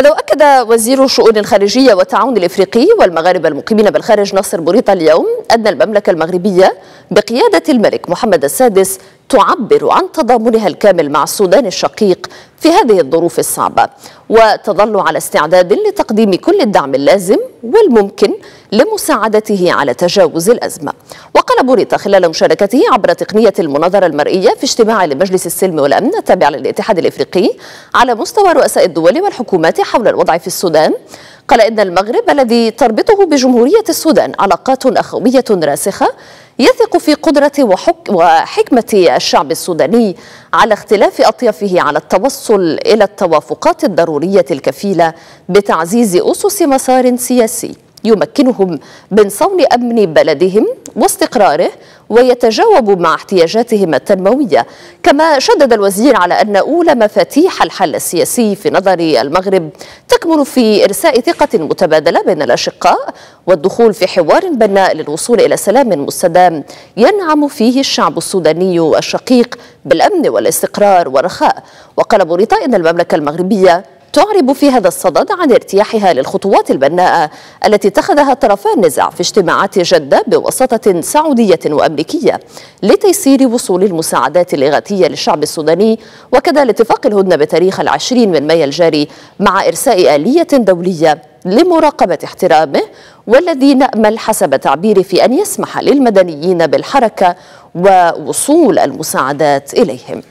هذا وأكد وزير الشؤون الخارجية والتعاون الإفريقي والمغاربة المقيمين بالخارج ناصر بوريطة اليوم أن المملكة المغربية بقيادة الملك محمد السادس تعبر عن تضامنها الكامل مع السودان الشقيق في هذه الظروف الصعبة وتظل على استعداد لتقديم كل الدعم اللازم والممكن لمساعدته على تجاوز الأزمة. وقال بوريتا خلال مشاركته عبر تقنية المناظرة المرئية في اجتماع لمجلس السلم والأمن التابع للاتحاد الإفريقي على مستوى رؤساء الدول والحكومات حول الوضع في السودان قال إن المغرب الذي تربطه بجمهورية السودان علاقات أخوية راسخة يثق في قدرة وحك وحكمة الشعب السوداني على اختلاف أطيافه على التوصل إلى التوافقات الضرورية الكفيلة بتعزيز أسس مسار سياسي يمكنهم من صون أمن بلدهم واستقراره ويتجاوب مع احتياجاتهم التنموية. كما شدد الوزير على أن أولى مفاتيح الحل السياسي في نظر المغرب تكمن في إرساء ثقة متبادلة بين الأشقاء والدخول في حوار بناء للوصول إلى سلام مستدام ينعم فيه الشعب السوداني الشقيق بالأمن والاستقرار والرخاء. وقال بوريطة إن المملكة المغربية تعرب في هذا الصدد عن ارتياحها للخطوات البناءة التي اتخذها طرفا النزاع في اجتماعات جدة بوساطة سعودية وأمريكية لتيسير وصول المساعدات الإغاثية للشعب السوداني وكذا الاتفاق الهدنة بتاريخ العشرين من مايو الجاري مع إرساء آلية دولية لمراقبة احترامه والذي نأمل حسب تعبيره في أن يسمح للمدنيين بالحركة ووصول المساعدات إليهم.